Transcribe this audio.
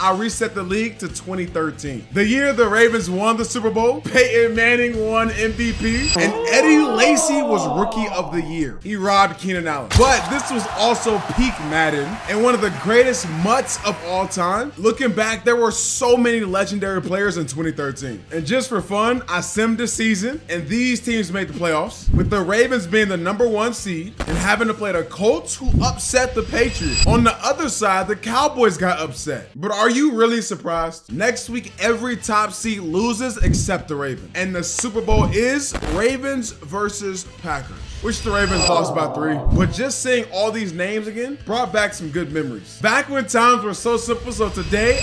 I reset the league to 2013. The year the Ravens won the Super Bowl, Peyton Manning won MVP, and Eddie Lacy was Rookie of the Year. He robbed Keenan Allen. But this was also peak Madden and one of the greatest MUTs of all time. Looking back, there were so many legendary players in 2013. And just for fun, I simmed the season, and these teams made the playoffs, with the Ravens being the number one seed and having to play the Colts, who upset the Patriots. On the other side, the Cowboys got upset. But are you really surprised? Next week, every top seed loses except the Ravens. And the Super Bowl is Ravens versus Packers. Which the Ravens lost by three. But just seeing all these names again brought back some good memories. Back when times were so simple, so today